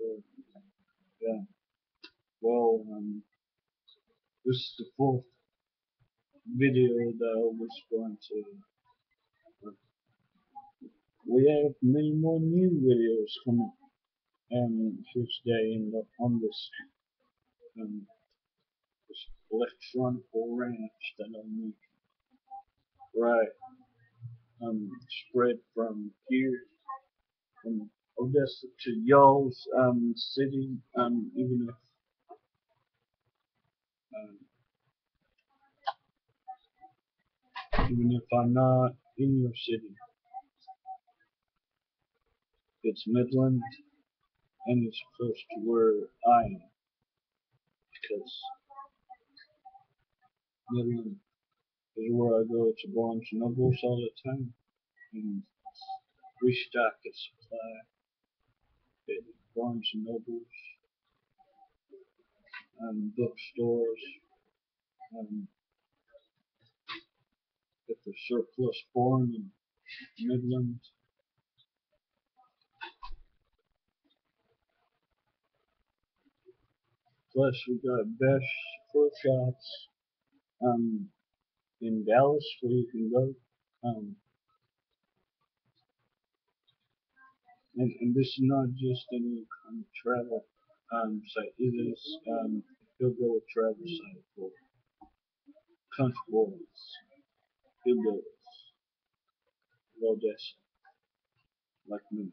Yeah. Well, um, this is the fourth video that I was going to. we have many more new videos coming, here's they end up on this, um, this electronic ranch that I make. Right. Um, spread from here, from Odessa to y'all's um city, um, even if um, even if I'm not in your city. It's Midland, and it's close to where I am, because Midland is where I go to Barnes and Nobles all the time, and restock a supply Barnes and Nobles, and bookstores, and if the surplus born in Midland. Plus, we got Bass Pro Shops um, in Dallas where you can go. Um, and, and this is not just any kind of travel um, site. It is um, hillbilly travel site for boys, hillbillies, of Odessa, like me.